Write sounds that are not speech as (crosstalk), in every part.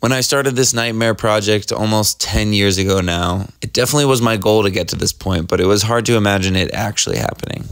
When I started this NGHTMRE project almost 10 years ago now, it definitely was my goal to get to this point, but it was hard to imagine it actually happening.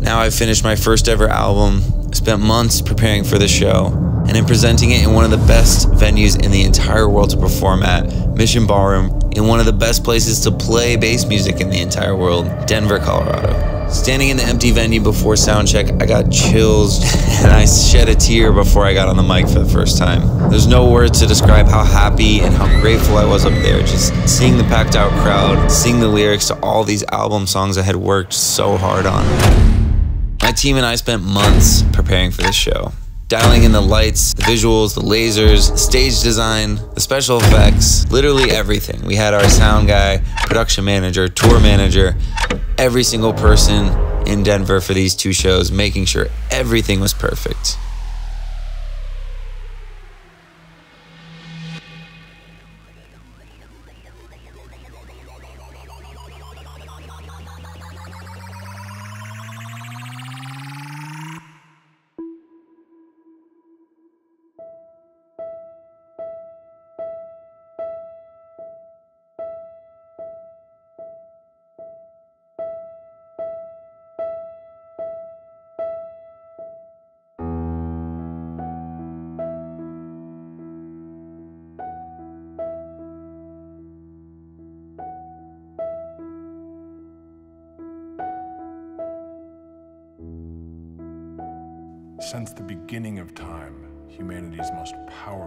Now I've finished my first ever album, spent months preparing for the show, and in presenting it in one of the best venues in the entire world to perform at, Mission Ballroom, in one of the best places to play bass music in the entire world, Denver, Colorado. Standing in the empty venue before soundcheck, I got chills (laughs) and I shed a tear before I got on the mic for the first time. There's no words to describe how happy and how grateful I was up there, just seeing the packed out crowd, seeing the lyrics to all these album songs I had worked so hard on. My team and I spent months preparing for this show dialing in the lights, the visuals, the lasers, the stage design, the special effects, literally everything. We had our sound guy, production manager, tour manager, every single person in Denver for these two shows, making sure everything was perfect.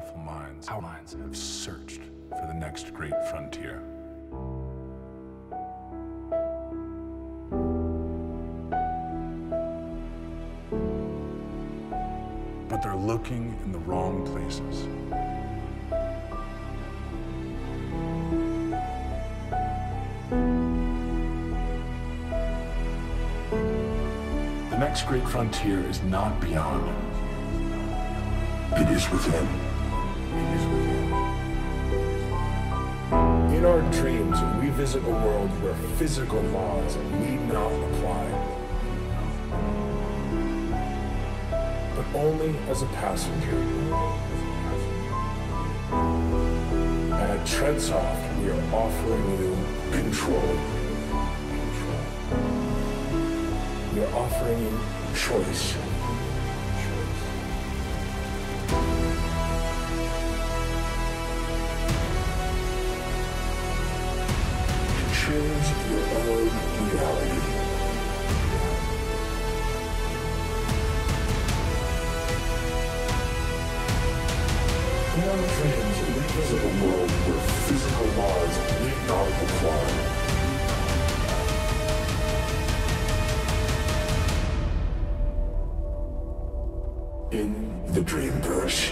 Powerful minds, our minds have searched for the next great frontier. But they're looking in the wrong places. The next great frontier is not beyond. It is within. In our dreams, we visit a world where physical laws need not apply. But only as a passenger. At Treadsoft, we are offering you control. We're offering you choice. Choose your own reality. In our we visit a world where physical laws need not apply. in the dream bush.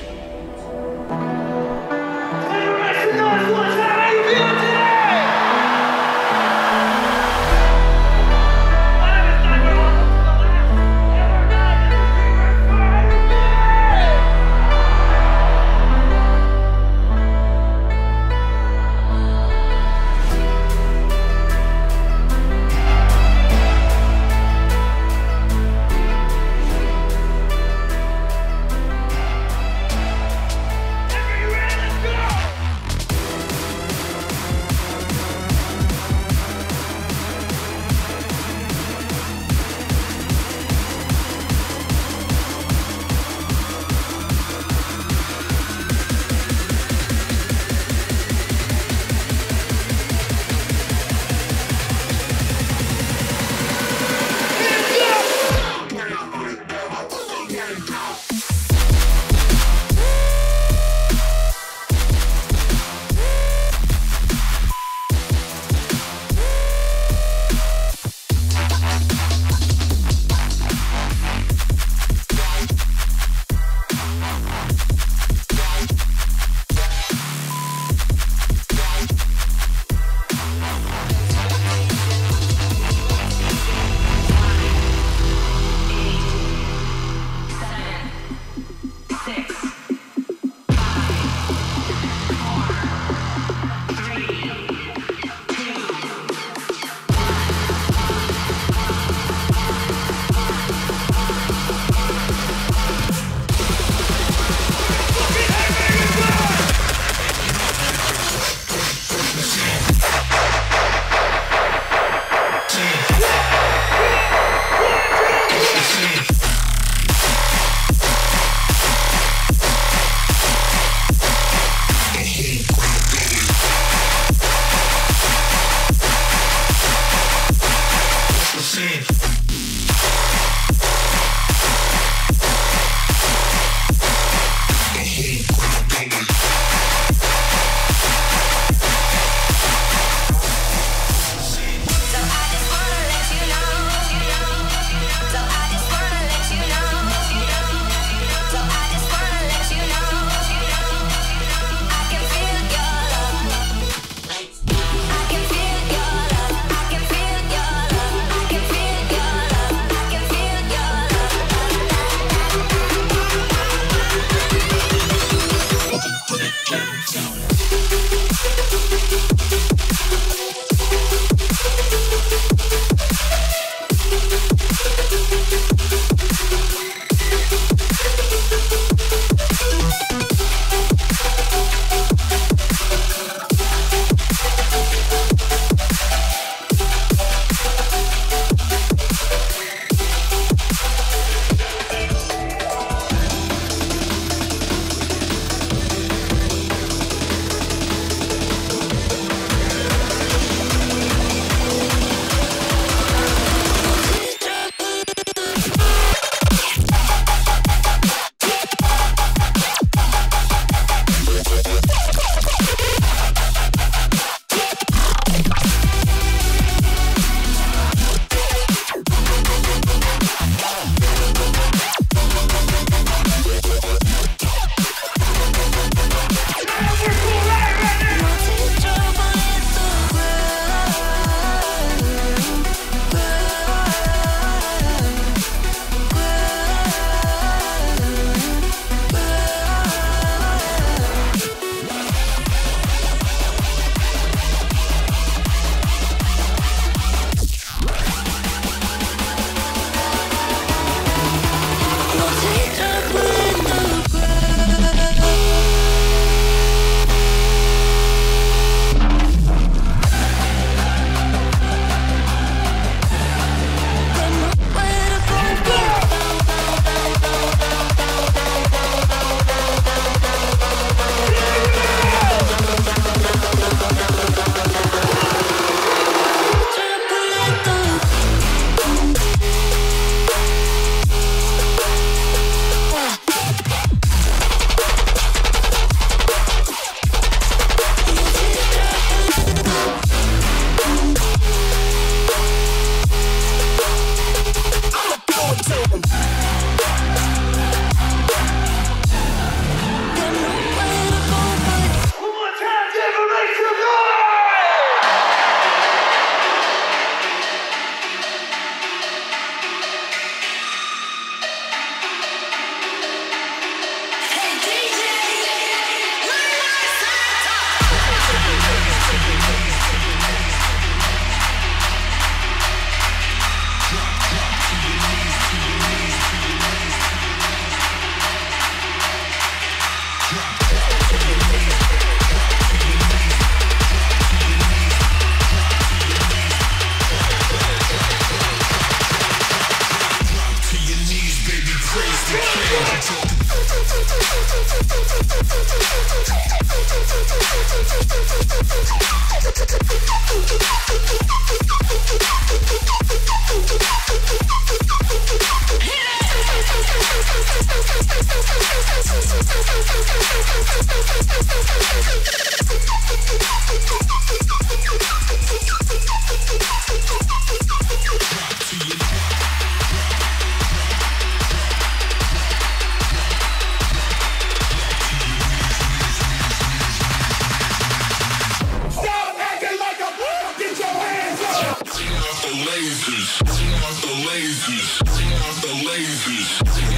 Gotta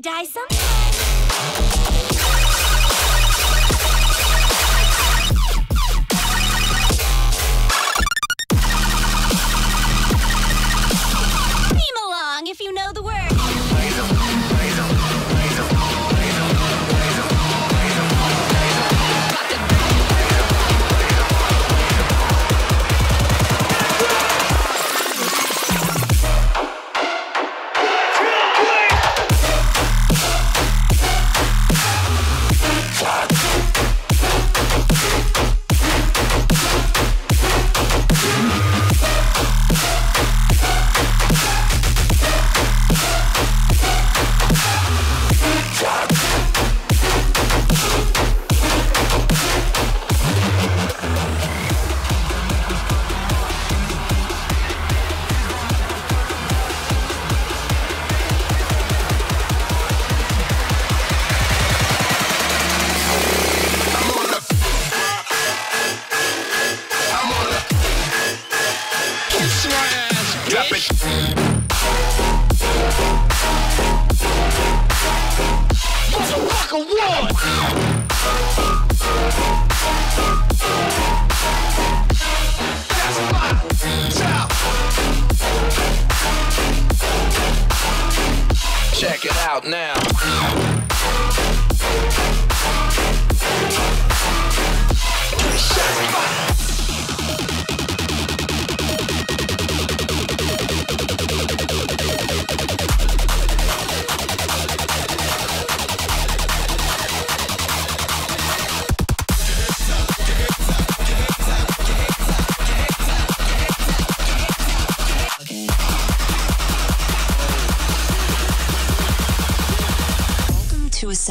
die some.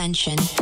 Welcome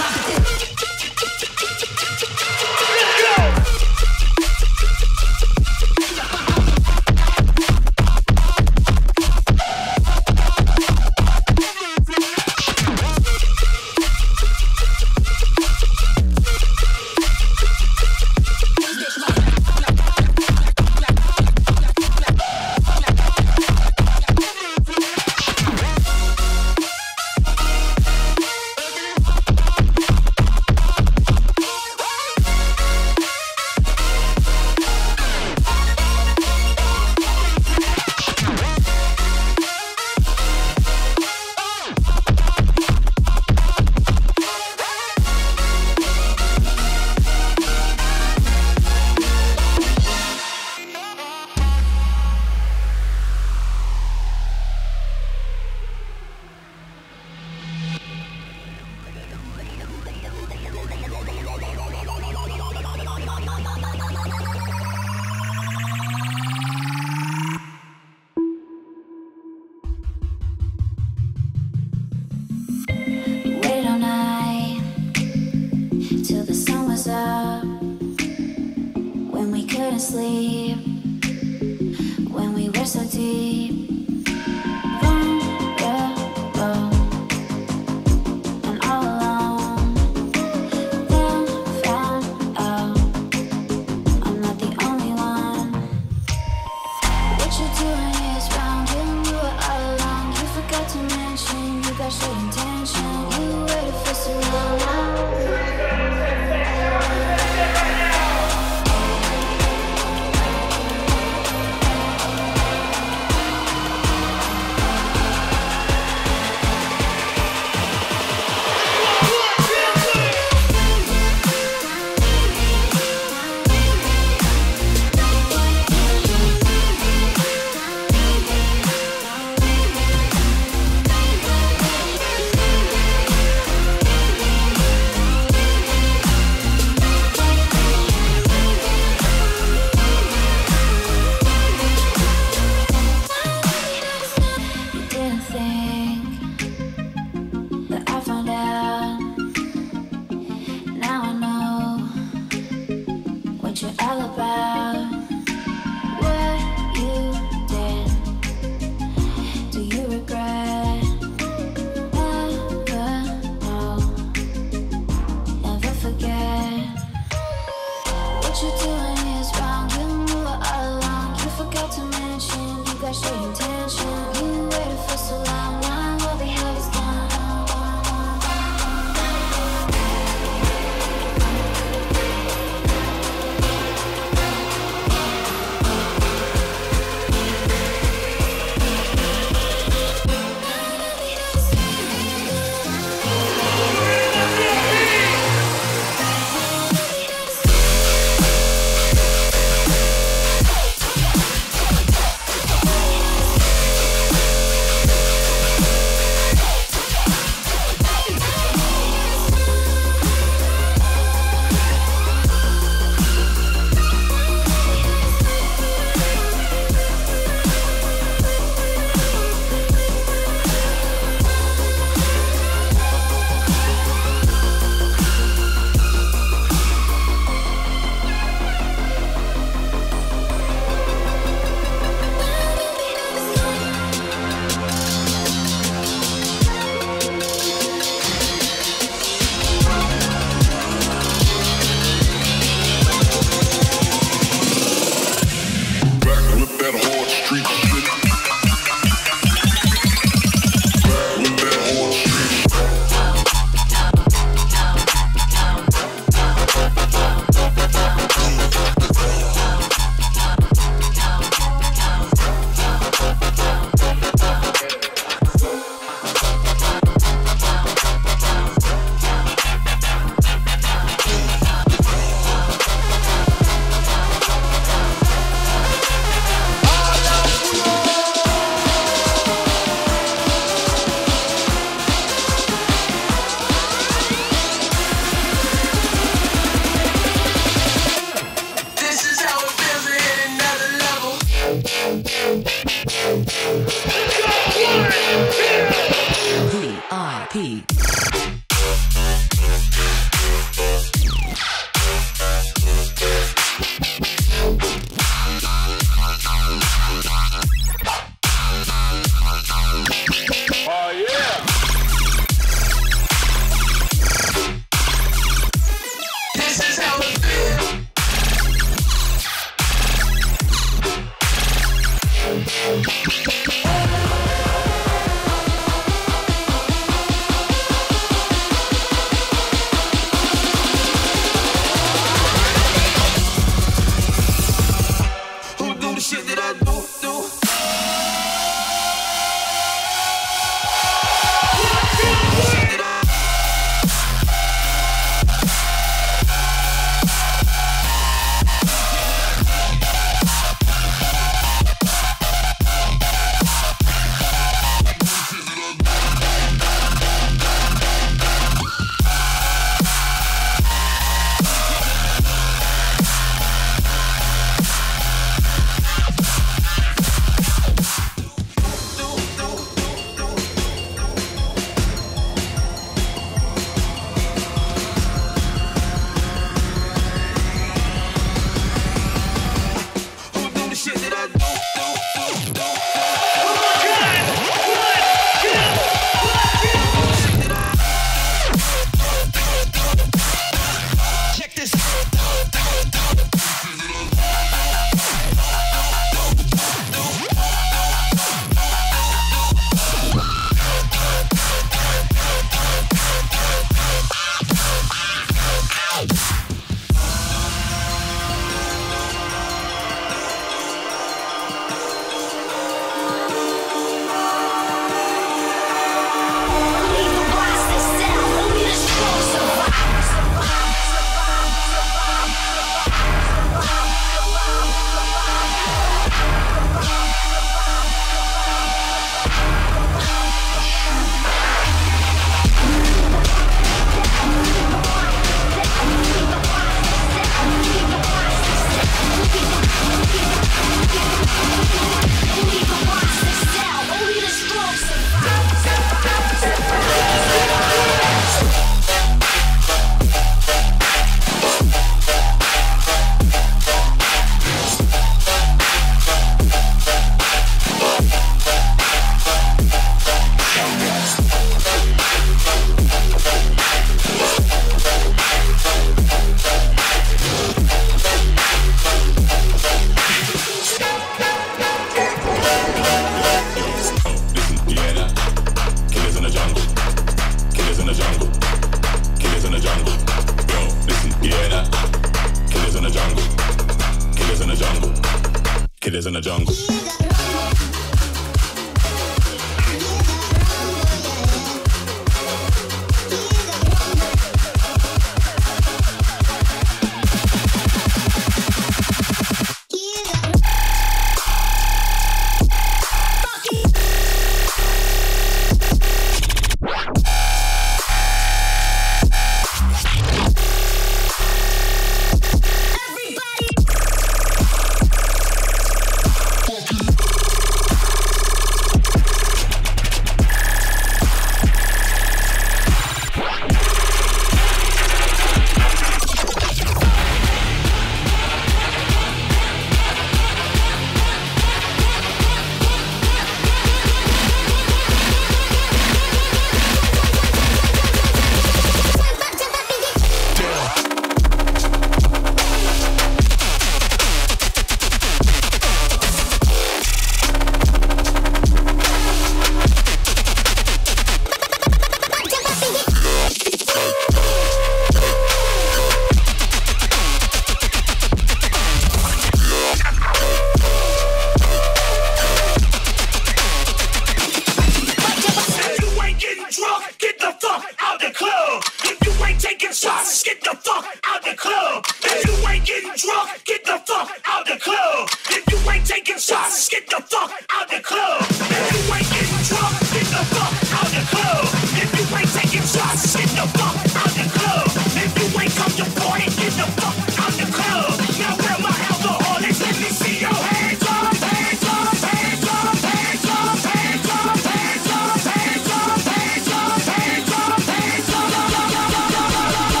get the fuck out the club. If you ain't getting drunk, get the fuck out the club. If you ain't taking shots, get the fuck out the club. If you ain't come to party, get the fuck out the club. Now where my alcoholics? Let me see your hands up, hands up, hands up, hands up, hands up, hands up, hands up, hands up, hands up, hands up.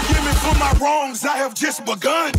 Forgive me for my wrongs, I have just begun.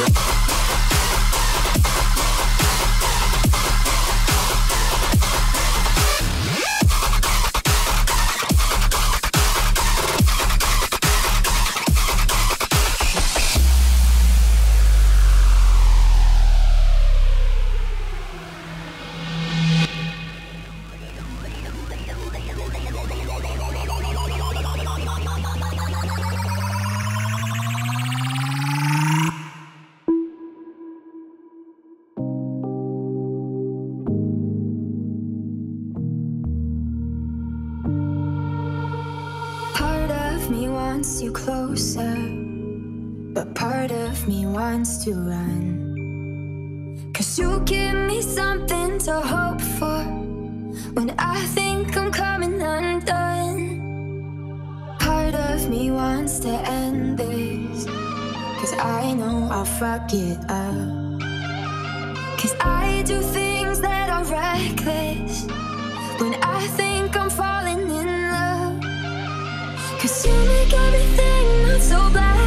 Go. to run. Cause you give me something to hope for when I think I'm coming undone. Part of me wants to end this, cause I know I'll fuck it up. Cause I do things that are reckless when I think I'm falling in love. Cause you make everything not so black.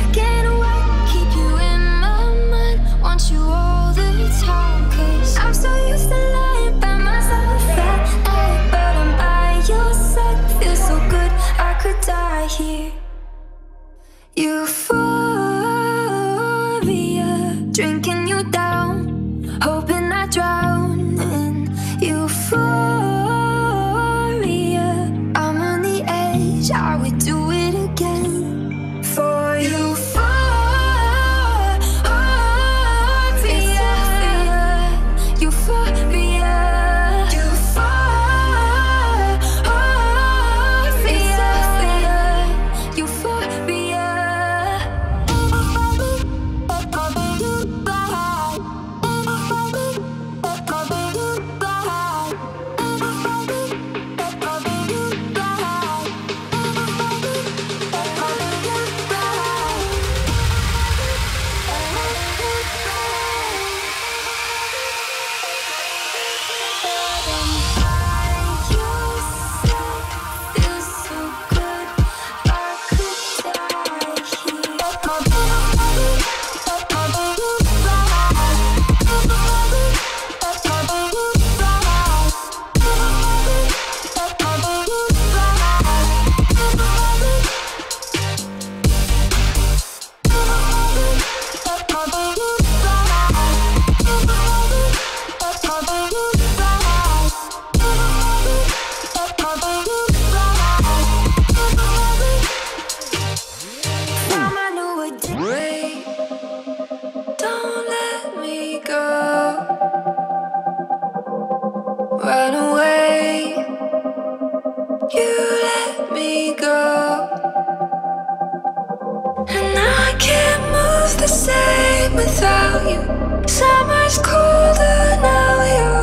the same without you. Summer's colder now, you're.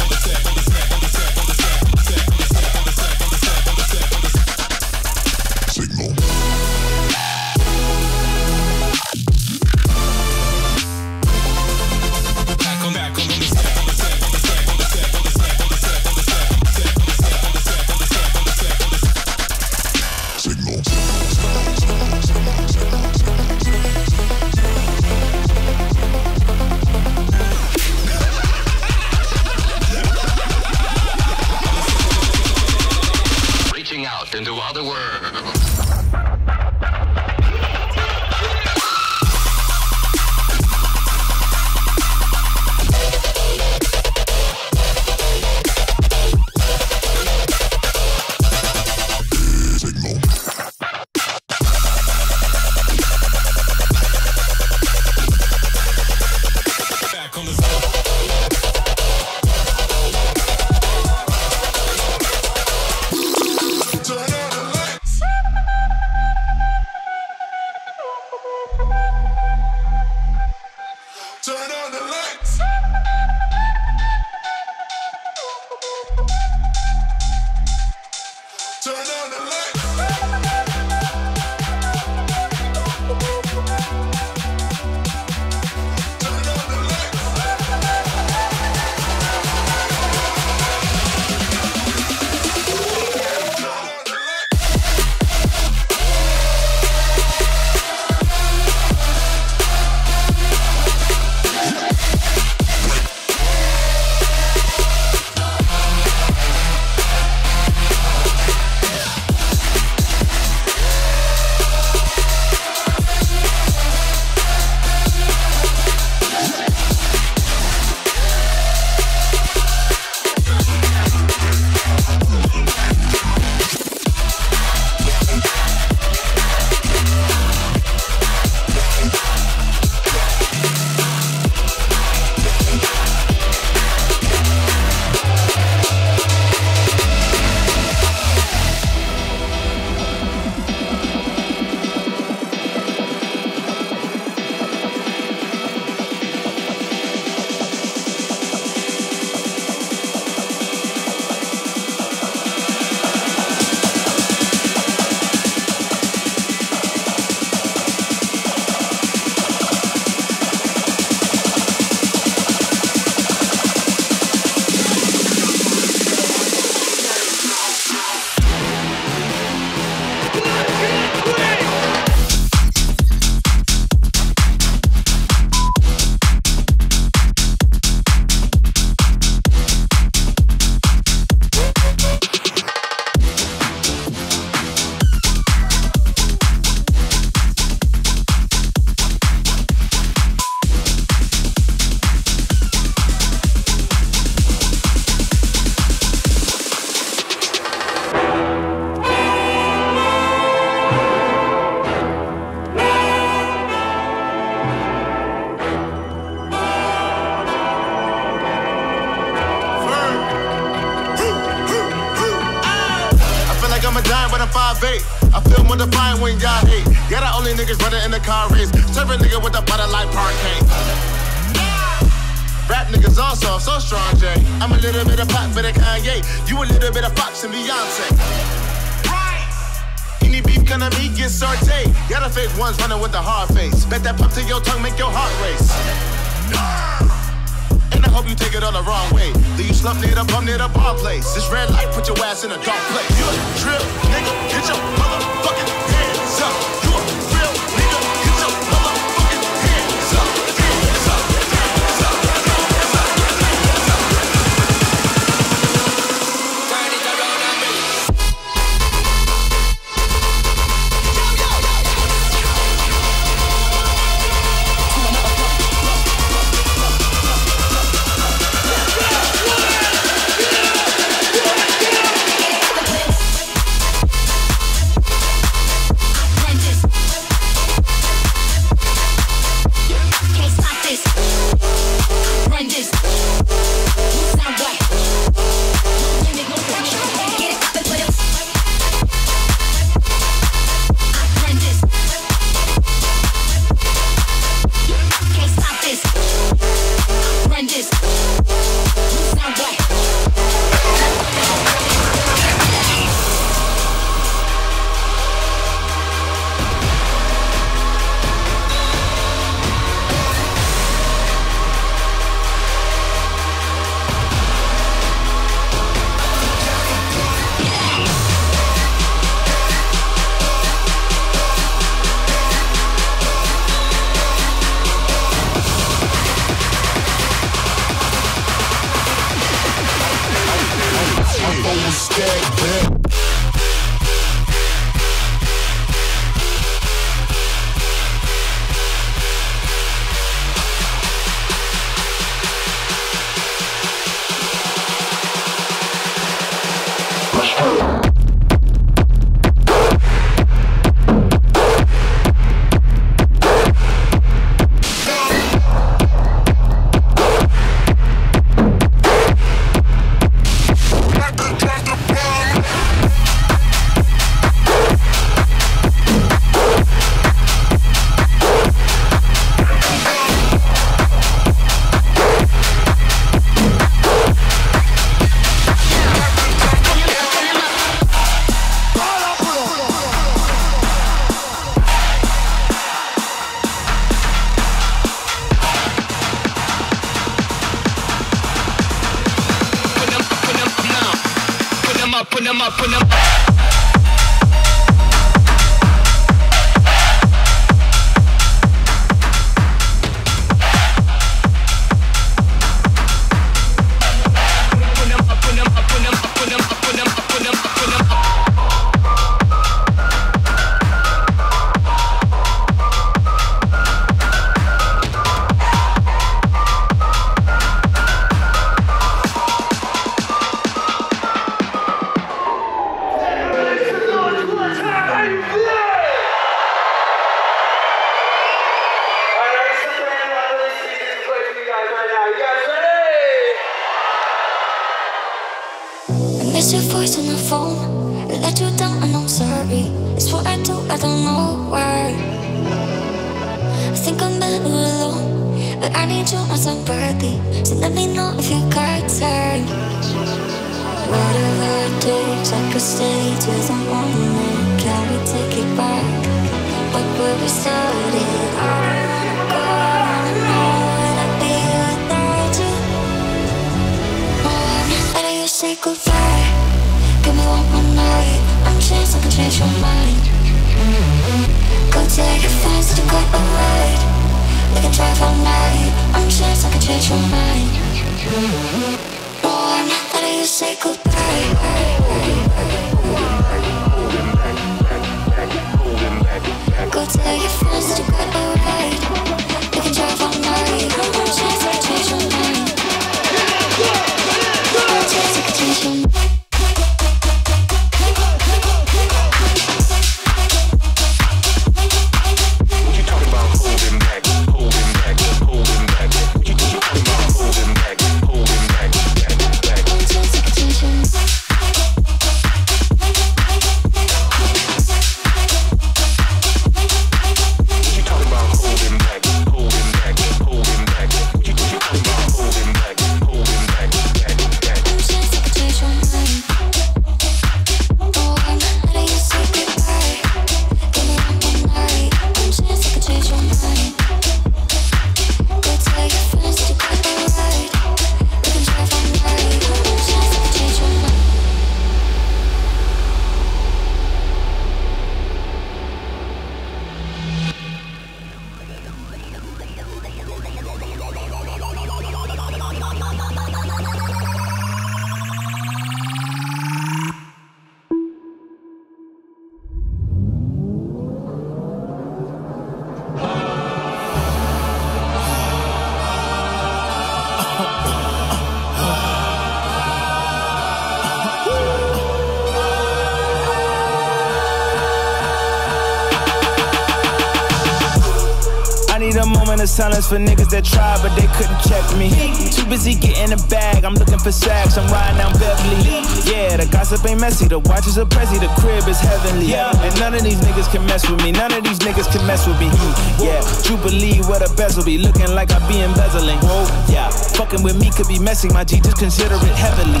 Silence for niggas that tried, but they couldn't check me. Too busy getting a bag, I'm looking for sacks, I'm riding down Beverly. Yeah, the gossip ain't messy, the watches are pressy, the crib is heavenly. And none of these niggas can mess with me, none of these niggas can mess with me. Yeah, Jubilee, where the bezel be, looking like I be embezzling. Whoa, yeah, fucking with me could be messy, my G, just consider it heavily.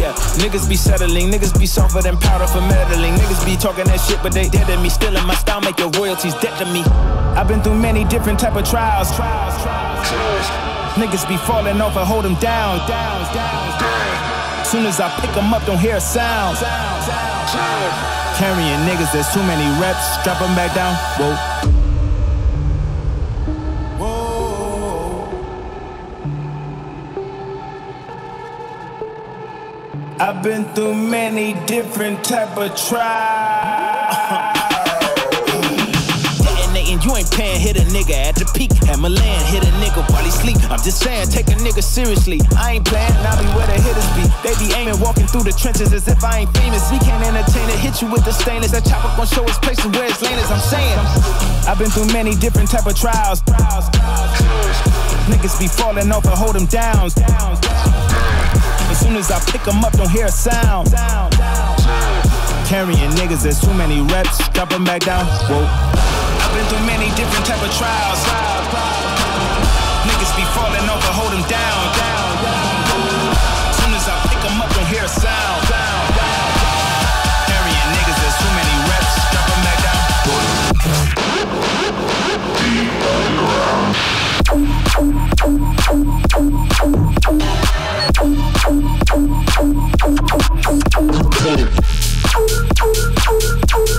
Yeah, niggas be settling, niggas be softer than powder for meddling. Niggas be talking that shit, but they dead to me. Still in my style, make your royalties dead to me. I've been through many different type of trials. Niggas be falling off and hold them down. Soon as I pick them up, don't hear a sound. Carrying niggas, there's too many reps. Drop them back down. Whoa. I've been through many different type of trials. You ain't paying, hit a nigga at the peak. At Milan, hit a nigga while he sleep. I'm just saying, take a nigga seriously. I ain't playing, I'll be where the hitters be. They be aiming, walking through the trenches as if I ain't famous. We can't entertain it, hit you with the stainless. That chopper gon' show his place and where his lane is. I'm saying, I've been through many different type of trials. Niggas be falling off and hold them down. As soon as I pick them up, don't hear a sound. Carrying niggas, there's too many reps. Drop them back down. Whoa. Been through many different type of trials. Niggas be falling and hold them down. Soon as I pick them up, don't hear a sound. Carrying niggas, there's too many reps. Drop them back down. You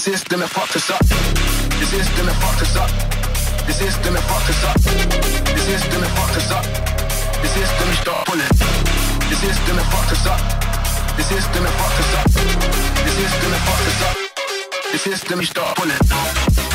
system that fucked us up. The system that fucked us up. The system that fucked us up. The system that fucked us up. The system that start pulling. The system that fucked us up. The system that fucked us up. The system that fucked us up. The system that start pulling.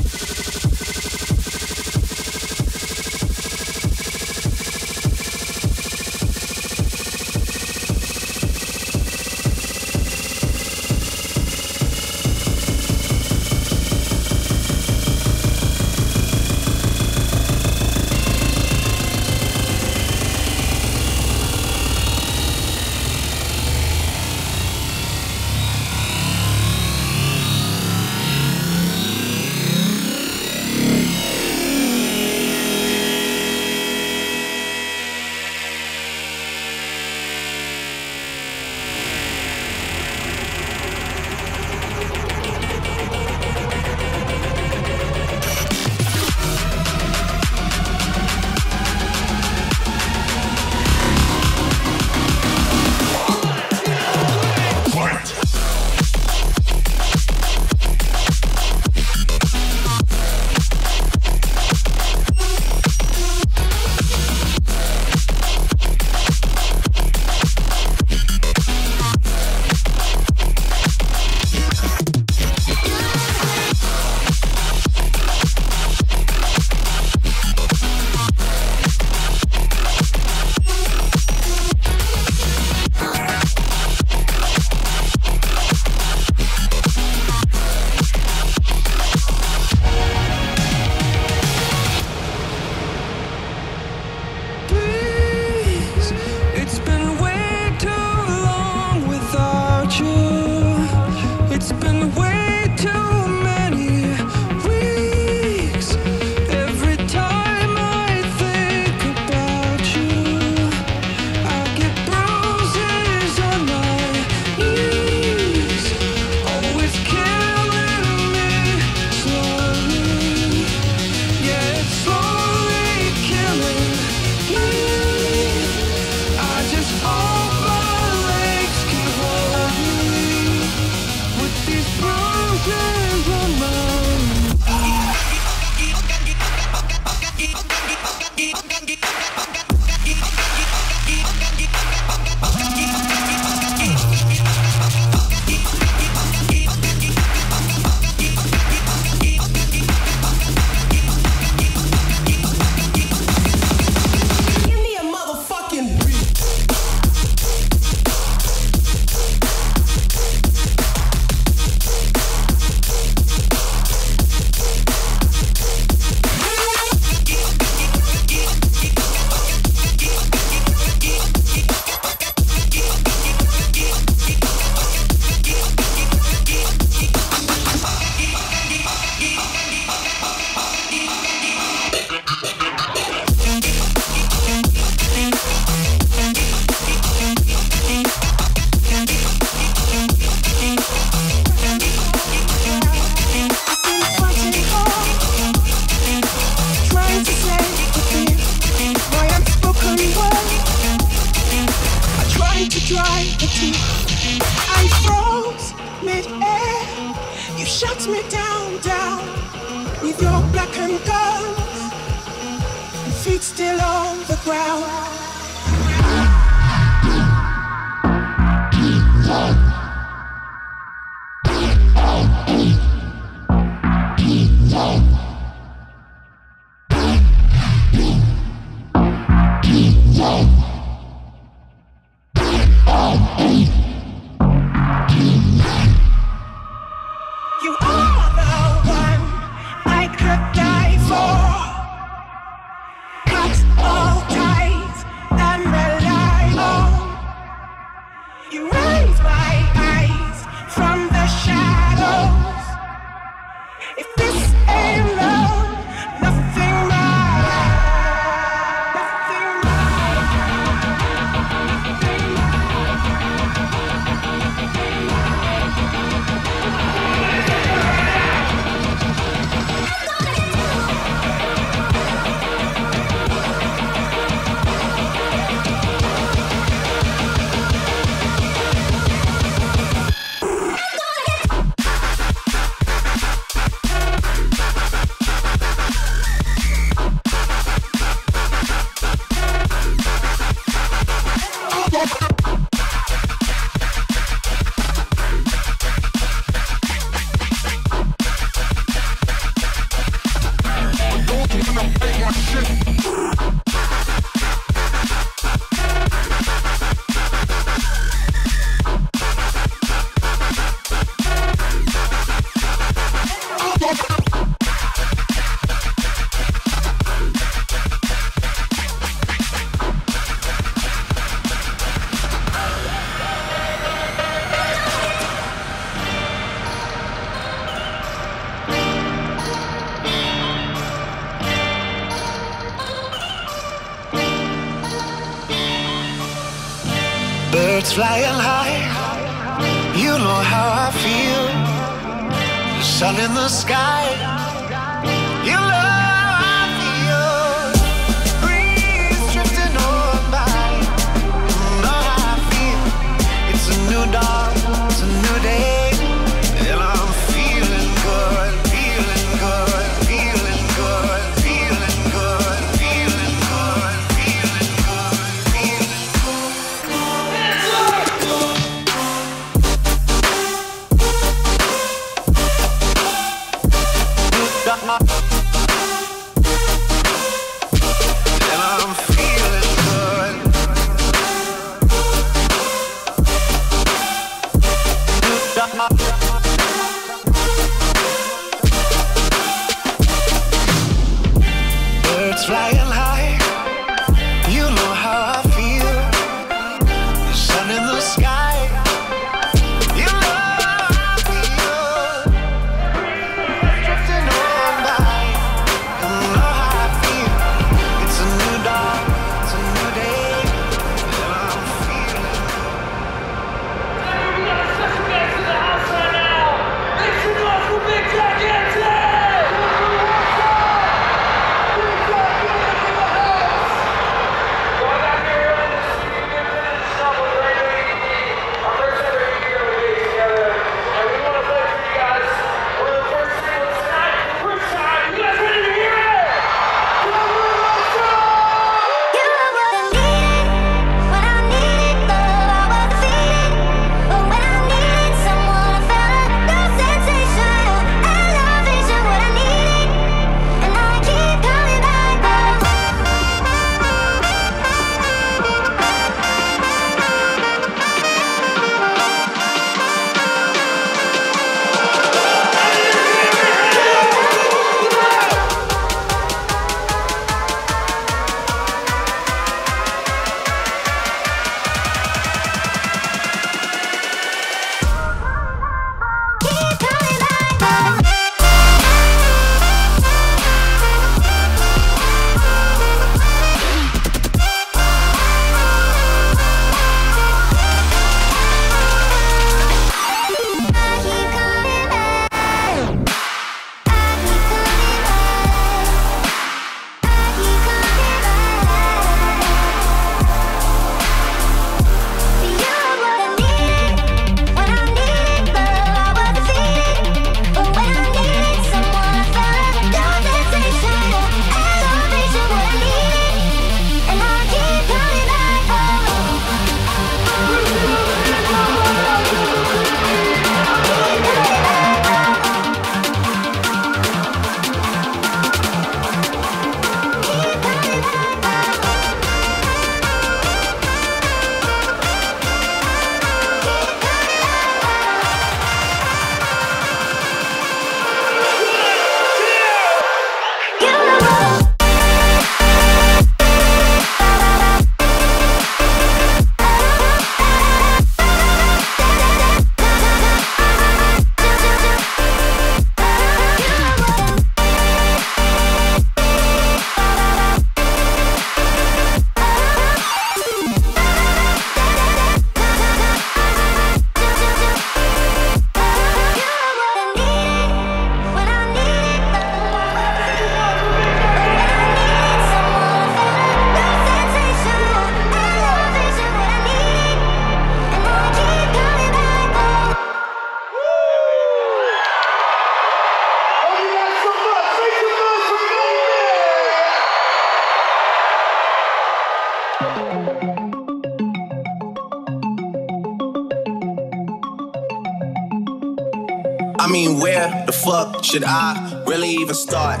Fuck should I really even start?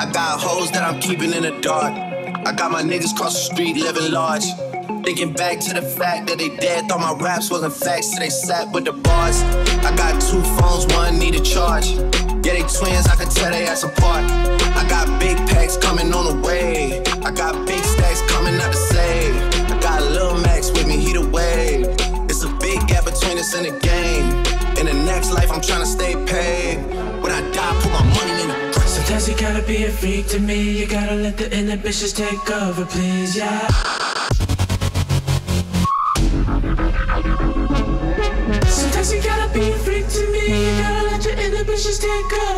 I got hoes that I'm keeping in the dark. I got my niggas cross the street living large. Thinking back to the fact that they dead, thought my raps wasn't facts, so they sat with the bars. I got two phones, one need a charge. Yeah, they twins, I can tell they ass apart. I got big packs coming on the way. I got big stacks coming out to save. I got Lil Max with me, he the wave. It's a big gap between us and the game. In the next life, I'm trying to stay paid. When I die, put my money in the grave. Sometimes you gotta be a freak to me. You gotta let the inhibitions take over, please, yeah. Sometimes you gotta be a freak to me. You gotta let your inhibitions take over,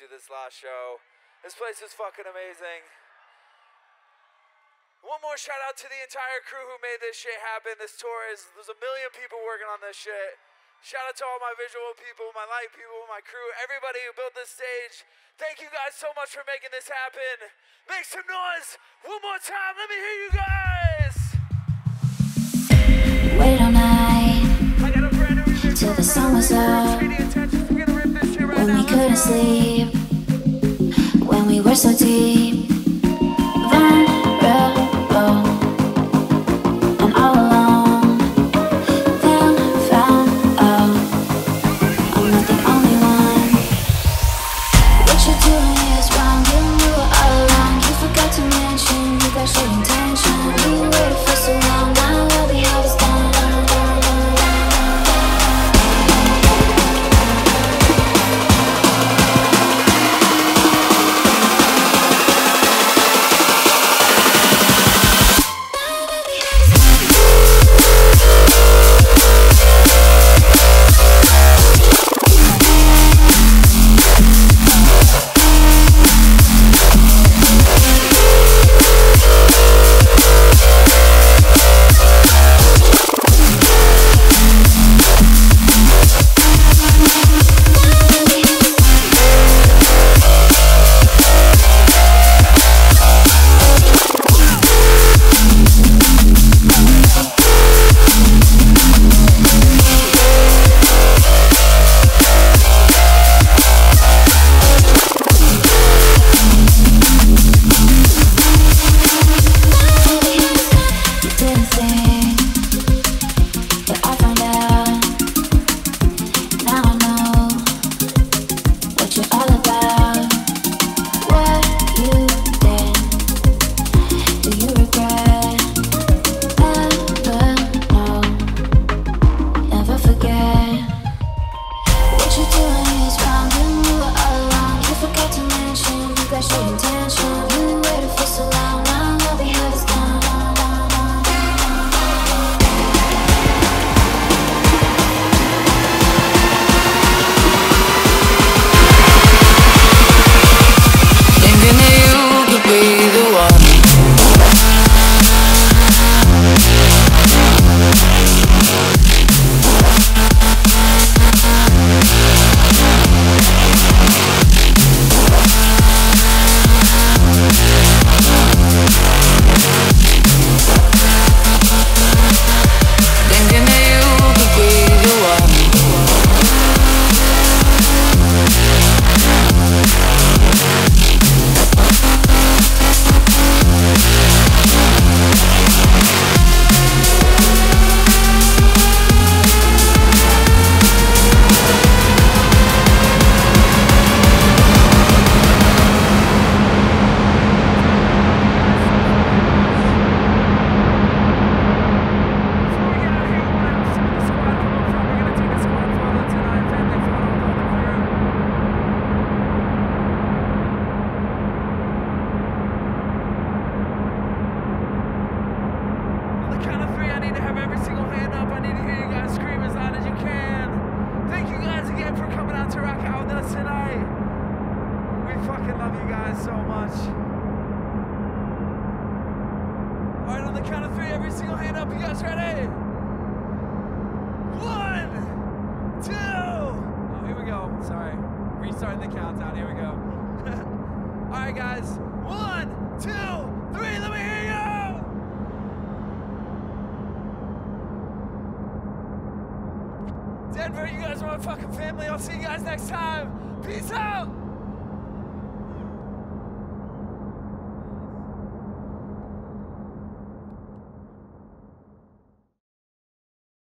do this last show. This place is fucking amazing. One more shout out to the entire crew who made this shit happen. This tour is, there's a million people working on this shit. Shout out to all my visual people, my light people, my crew, everybody who built this stage. Thank you guys so much for making this happen. Make some noise one more time. Let me hear you guys. Wait all night till the sun was up when we couldn't sleep, when we were so deep.